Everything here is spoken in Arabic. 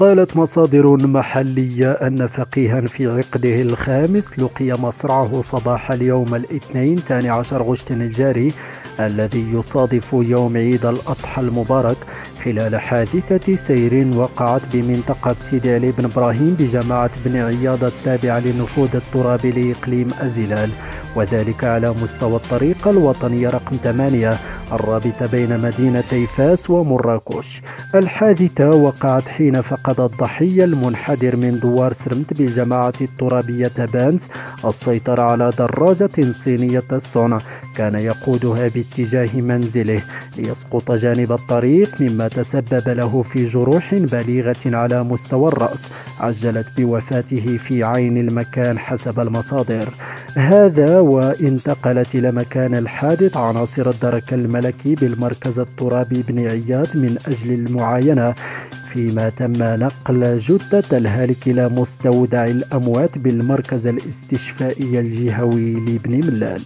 قالت مصادر محلية أن فقيها في عقده الخامس لقي مصرعه صباح اليوم الاثنين 12 غشت الجاري الذي يصادف يوم عيد الأضحى المبارك خلال حادثة سير وقعت بمنطقة سيدي علي بن إبراهيم بجماعة بن عياض التابعة لنفوذ التراب لإقليم أزلال وذلك على مستوى الطريق الوطني رقم 8 الرابطة بين مدينتي فاس ومراكش. الحادثة وقعت حين فقد الضحية المنحدر من دوار سرمت بجماعة الترابية بانز السيطرة على دراجة صينية الصنع. كان يقودها باتجاه منزله ليسقط جانب الطريق مما تسبب له في جروح بليغة على مستوى الرأس عجلت بوفاته في عين المكان حسب المصادر. هذا وانتقلت إلى مكان الحادث عناصر الدرك الملكي بالمركز الترابي بن عياد من أجل المعاينة فيما تم نقل جثة الهالك إلى مستودع الأموات بالمركز الاستشفائي الجهوي لابن ملال.